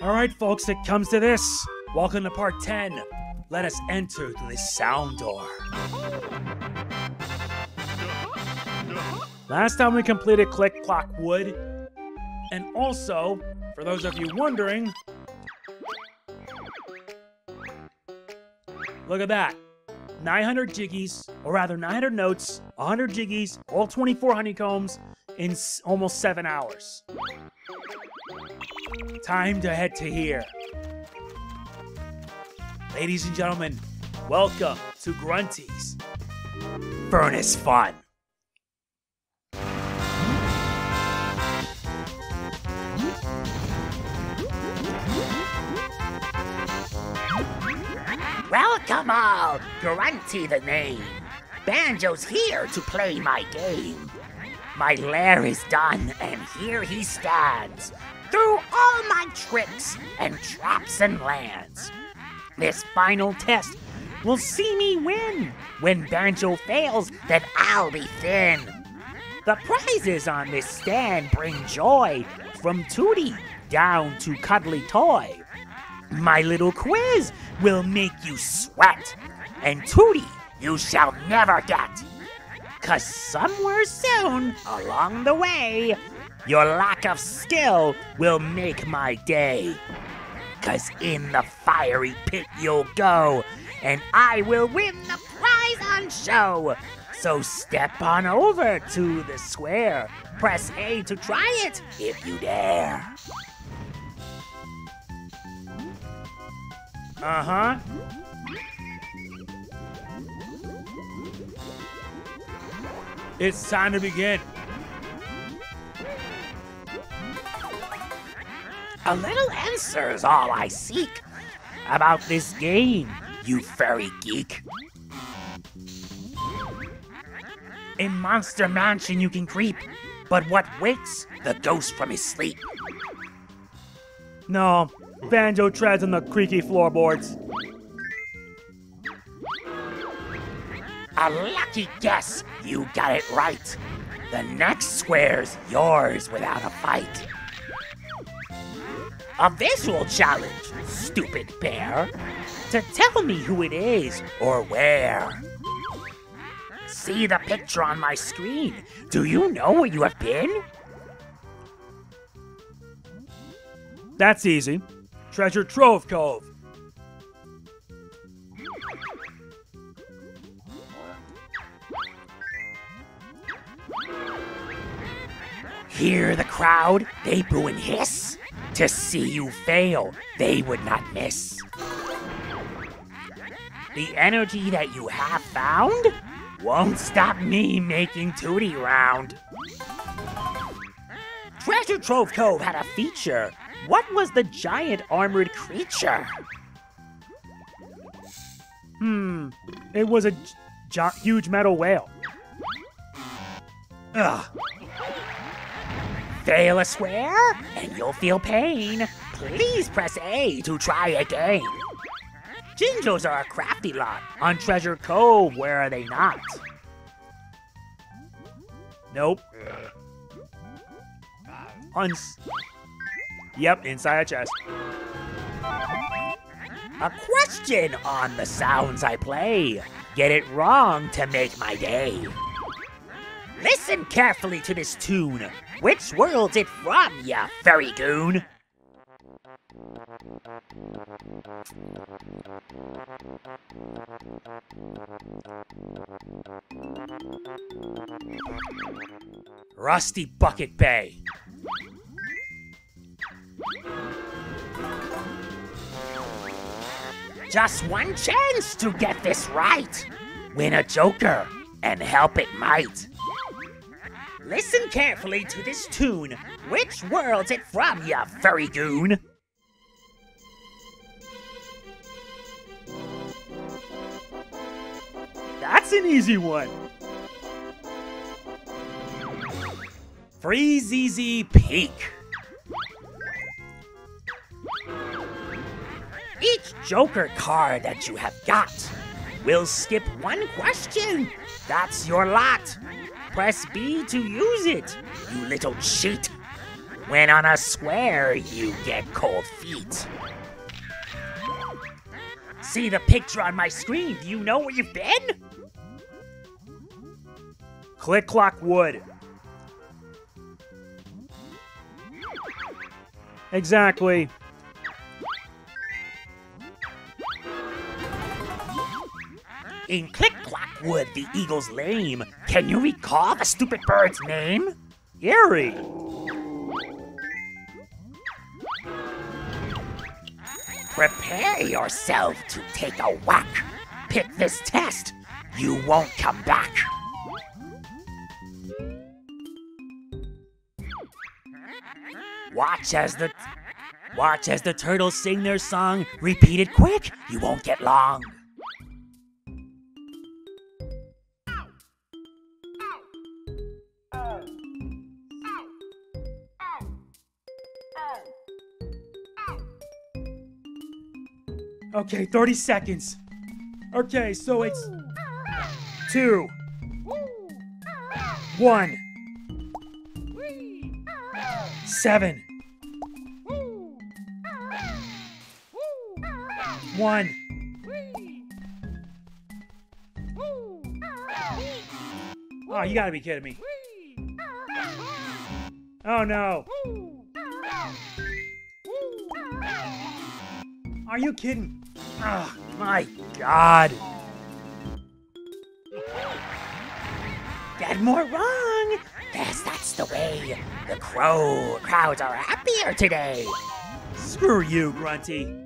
All right, folks, it comes to this. Welcome to part 10. Let us enter through the sound door. Last time we completed Click Clock Wood. And also, for those of you wondering, look at that. 900 jiggies, or rather 900 notes, 100 jiggies, all 24 honeycombs in almost seven hours. Time to head to here. Ladies and gentlemen, welcome to Grunty's Furnace Fun. Welcome all, Grunty the name. Banjo's here to play my game. My lair is done, and here he stands, through all my tricks and traps and lands. This final test will see me win. When Banjo fails, then I'll be thin. The prizes on this stand bring joy, from Tootie down to Cuddly Toy. My little quiz will make you sweat, and Tootie you shall never get. Cause somewhere soon along the way, your lack of skill will make my day. Cause in the fiery pit you'll go, and I will win the prize on show. So step on over to the square. Press A to try it if you dare. Uh huh. It's time to begin. A little answer is all I seek about this game, you furry geek. In Monster Mansion you can creep, but what wakes the ghost from his sleep? No, Banjo treads on the creaky floorboards. A lucky guess, you got it right. The next square's yours without a fight. A visual challenge, stupid bear, to tell me who it is or where. See the picture on my screen. Do you know where you have been? That's easy. Treasure Trove Cove. Hear the crowd, they boo and hiss. To see you fail, they would not miss. The energy that you have found won't stop me making Tootie round. Treasure Trove Cove had a feature. What was the giant armored creature? Hmm, it was a huge metal whale. Ugh, Fail a square, and you'll feel pain. Please press A to try again. Jinjos are a crafty lot. On Treasure Cove, where are they not? nope. Uns. Yep, inside a chest. A question on the sounds I play. Get it wrong to make my day. Listen carefully to this tune. Which world's it from, ya fairy goon? Rusty Bucket Bay. Just one chance to get this right. Win a joker, and help it might. Listen carefully to this tune. Which world's it from, ya furry goon? That's an easy one. Freezy Peak. Each Joker card that you have got will skip one question. That's your lot. Press B to use it, you little cheat. When on a square, you get cold feet. See the picture on my screen. Do you know where you've been? Click Clock Wood. Exactly. In Click Clock Wood, the eagle's lame. Can you recall the stupid bird's name? Eyrie. Prepare yourself to take a whack. Pick this test. You won't come back. Watch as the watch as the turtles sing their song. Repeat it quick. You won't get long. Okay, 30 seconds. Okay, so it's two, one, seven, one. Oh, you gotta be kidding me. Oh no. Are you kidding? Oh, my God. Get more wrong. Yes, that's the way. The crow crowds are happier today. Screw you, Grunty.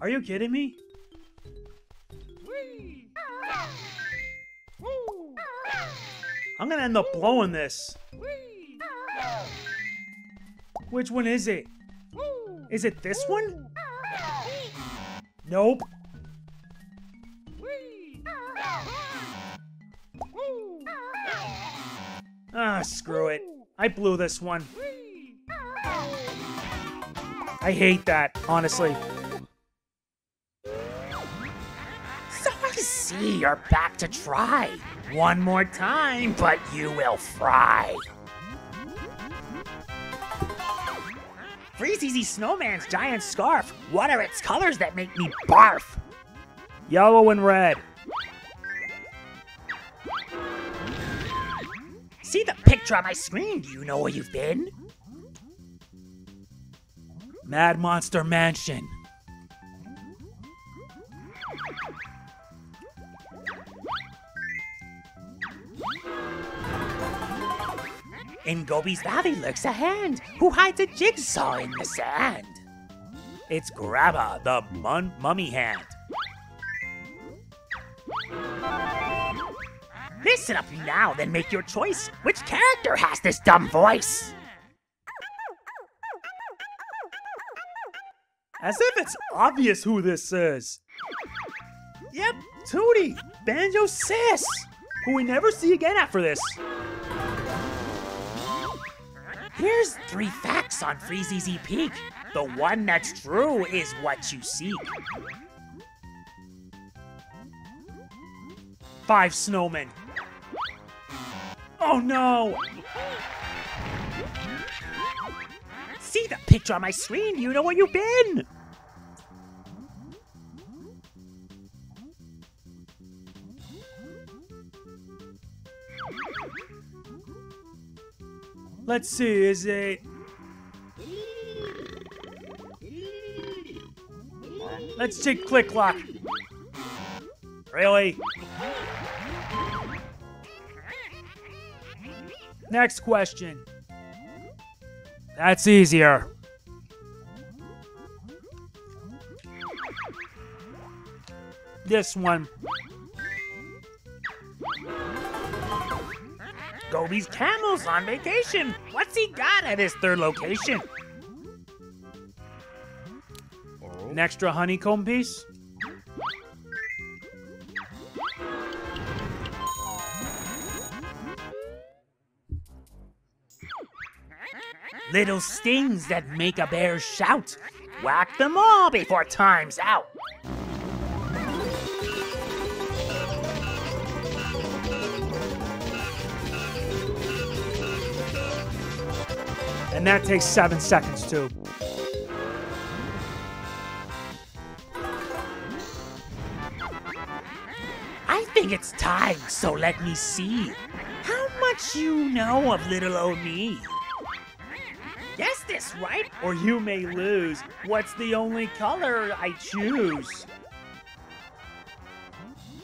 Are you kidding me? I'm gonna end up blowing this. Which one is it? Is it this one? Nope. Ah, screw it. I blew this one. I hate that, honestly. See you're back to try. One more time, but you will fry. Freezeezy Snowman's giant scarf. What are its colors that make me barf? Yellow and red. See the picture on my screen. Do you know where you've been? Mad Monster Mansion. In Gobi's Valley lurks a hand who hides a jigsaw in the sand. It's Grabba, the mun- mummy hand. Listen up now, then make your choice. Which character has this dumb voice? As if it's obvious who this is. Yep, Tootie, Banjo Sis, who we never see again after this. Here's three facts on Freezeezy Peak. The one that's true is what you seek. Five snowmen. Oh no! See the picture on my screen. You know where you've been. Let's see, is it. Let's check Click Clock. Really? Next question. That's easier. This one. Gobi's camel's on vacation. What's he got at his third location? Oh. An extra honeycomb piece? Little stings that make a bear shout. Whack them all before time's out. And that takes seven seconds, too. I think it's time, so let me see. How much you know of little old me? Guess this, right? Or you may lose. What's the only color I choose?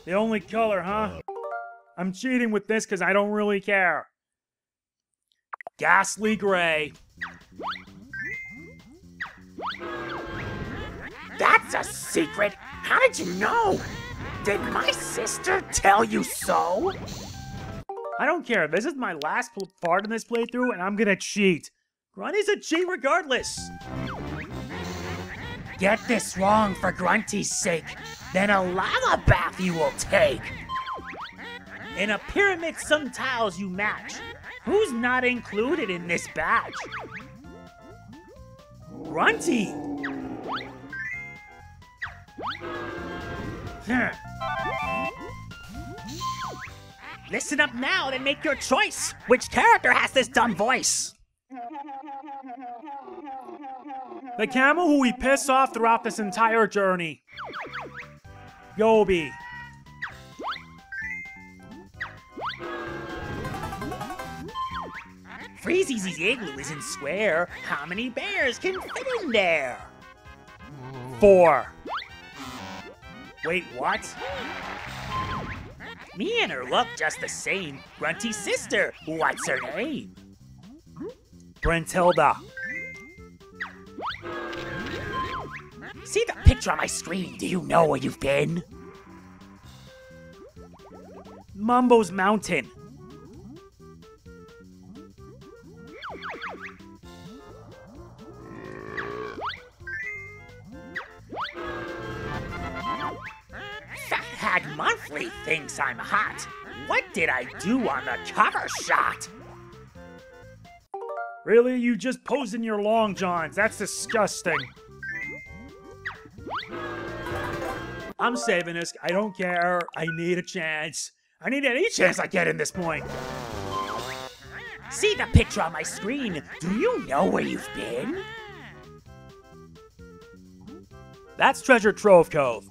The only color, huh? I'm cheating with this because I don't really care. Ghastly gray. That's a secret. How did you know? Did my sister tell you so? I don't care. This is my last part in this playthrough, and I'm gonna cheat. Grunty's a cheat regardless. Get this wrong for Grunty's sake, then a lava bath you will take. In a pyramid, some tiles you match. Who's not included in this batch? Grunty! Listen up now and make your choice. Which character has this dumb voice? The camel who we piss off throughout this entire journey. Gobi. Freezy's igloo isn't square. How many bears can fit in there? Four. Wait, what? Me and her look just the same. Grunty's sister. What's her name? Brentilda. See the picture on my screen. Do you know where you've been? Mumbo's Mountain. Hot. What did I do on the cover shot? Really? You just posed in your long johns. That's disgusting. I'm saving this. I don't care. I need a chance. I need any chance I get in this point. See the picture on my screen. Do you know where you've been? That's Treasure Trove Cove.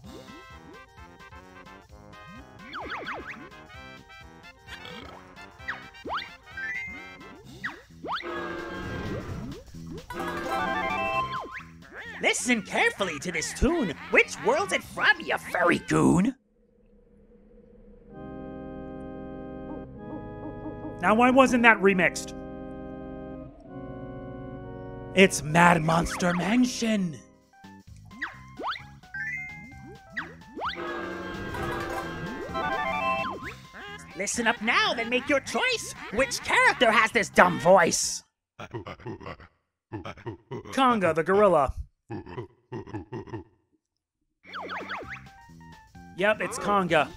Listen carefully to this tune. Which world's it from, you furry goon? Now, why wasn't that remixed? It's Mad Monster Mansion. Listen up now, then make your choice. Which character has this dumb voice? Conga the gorilla. Yep, it's Conga.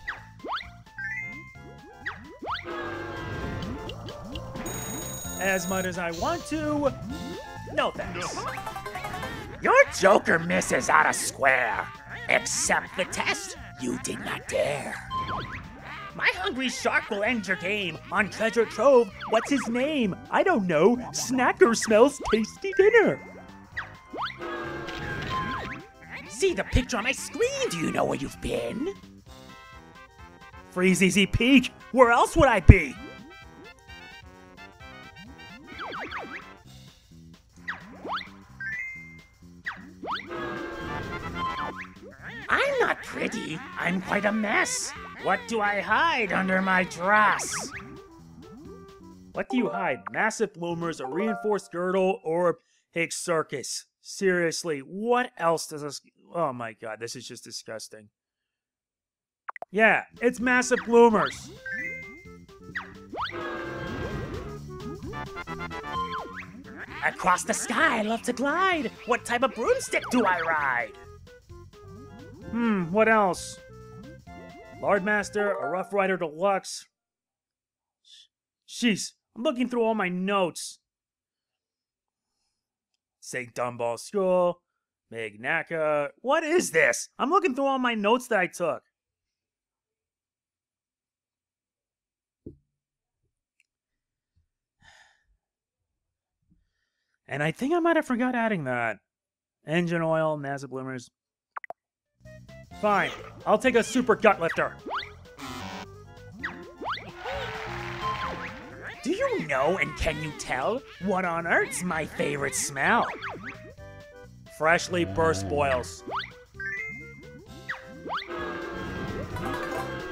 As much as I want to, no thanks. Your Joker misses out of square. Accept the test. You did not dare. My hungry shark will end your game on Treasure Trove. What's his name? I don't know. Snacker smells tasty dinner. See the picture on my screen. Do you know where you've been? Freezeezy Peak. Where else would I be? I'm not pretty. I'm quite a mess. What do I hide under my dress? What do you hide? Massive bloomers, a reinforced girdle, or a Hicks Circus? Seriously, what else does this? Oh my god, this is just disgusting. Yeah, it's massive bloomers. Across the sky, I love to glide. What type of broomstick do I ride? Hmm, what else? Lordmaster, a Rough Rider Deluxe. Jeez, I'm looking through all my notes. St. Dunball School, Big Naka. What is this? I'm looking through all my notes that I took. And I think I might have forgot adding that. Engine oil, NASA bloomers. Fine. I'll take a super gut lifter. Do you know and can you tell what on earth's my favorite smell? Freshly burst boils.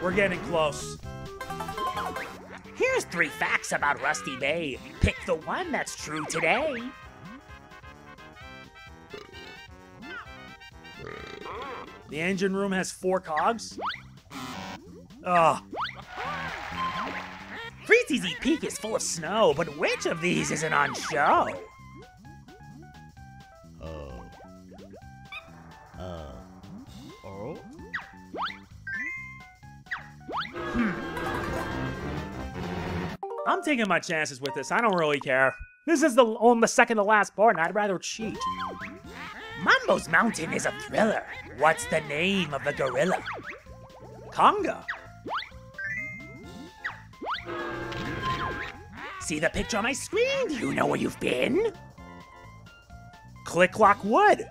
We're getting close. Here's three facts about Rusty Bay. Pick the one that's true today. The engine room has four cogs? Ugh. Freezeezy Peak is full of snow, but which of these isn't on show? I'm taking my chances with this. I don't really care. This is the on the second to last part, and I'd rather cheat. Mumbo's Mountain is a thriller. What's the name of the gorilla? Conga. See the picture on my screen? Do you know where you've been? Click Clock Wood.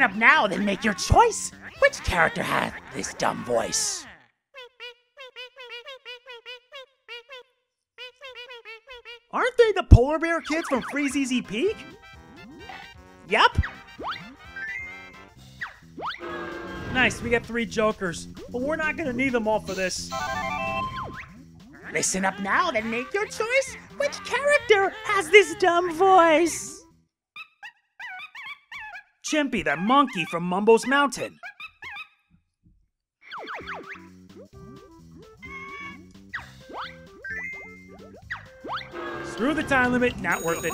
Listen up now, then make your choice. Which character has this dumb voice? Aren't they the polar bear kids from Freezeezy Peak? Yep. Nice, we got three jokers. But we're not gonna need them all for this. Listen up now, then make your choice. Which character has this dumb voice? Chimpy, that monkey from Mumbo's Mountain. Screw the time limit, not worth it.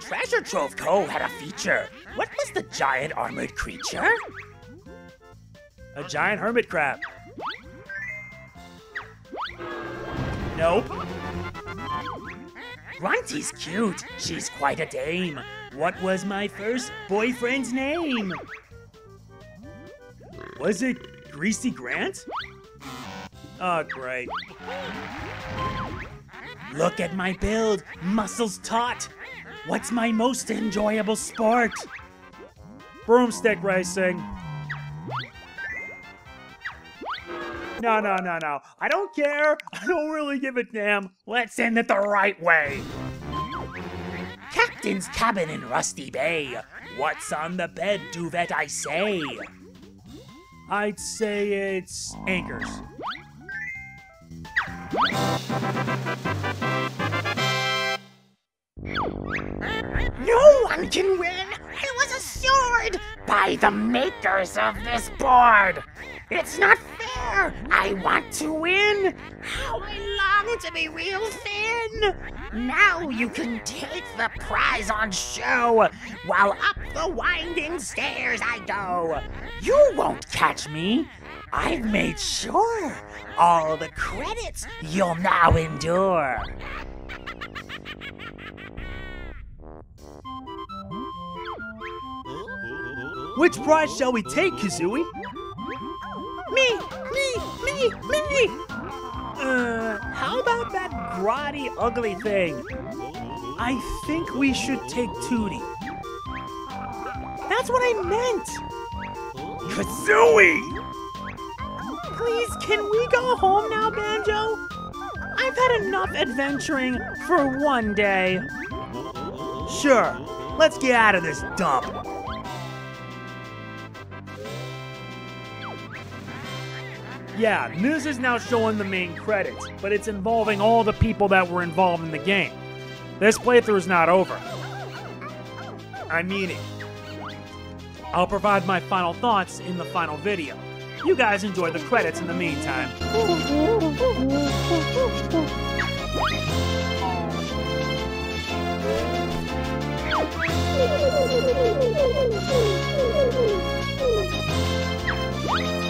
Treasure Trove Cove had a feature. What was the giant armored creature? A giant hermit crab. Nope. Grunty's cute. She's quite a dame. What was my first boyfriend's name? Was it Greasy Grant? Oh, great. Look at my build, muscles taut. What's my most enjoyable sport? Broomstick racing. No, no, no, no. I don't care. I don't really give a damn. Let's end it the right way. Captain's cabin in Rusty Bay. What's on the bed, duvet, I say? I'd say it's anchors. No one can win! It was assured by the makers of this board! It's not fair! I want to win! How I long to be real thin! Now you can take the prize on show while up the winding stairs I go! You won't catch me! I've made sure all the credits you'll now endure! Which prize shall we take, Kazooie? Me! Me! Me! Me! Uh, how about that grotty, ugly thing? I think we should take Tootie. That's what I meant! Kazooie! Please, can we go home now, Banjo? I've had enough adventuring for one day. Sure, let's get out of this dump. Yeah, news is now showing the main credits, but it's involving all the people that were involved in the game. This playthrough is not over. I mean it. I'll provide my final thoughts in the final video. You guys enjoy the credits in the meantime.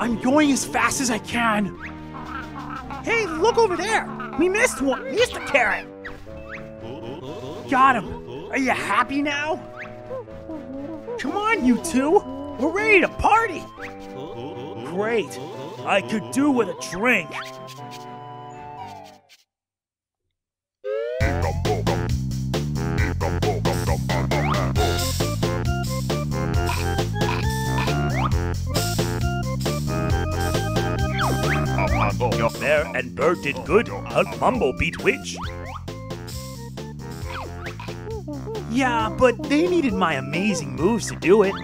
I'm going as fast as I can. Hey, look over there! We missed one! A carrot! Got him! Are you happy now? Come on, you two! We're ready to party! Great! I could do with a drink. And Bird did good. Help Mumbo beat Witch. Yeah, but they needed my amazing moves to do it.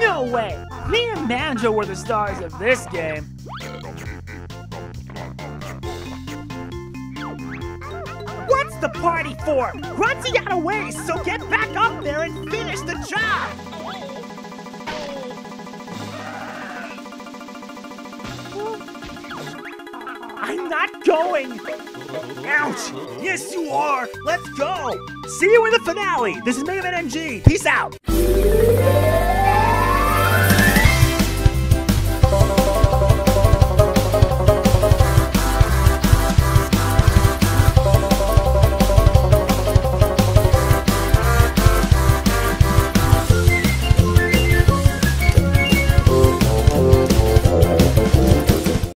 No way! Me and Banjo were the stars of this game. What's the party for? Grunty got away, so get back up there and finish the job! I'm not going! Ouch! Yes, you are! Let's go! See you in the finale! This is Mega Man NG! Peace out!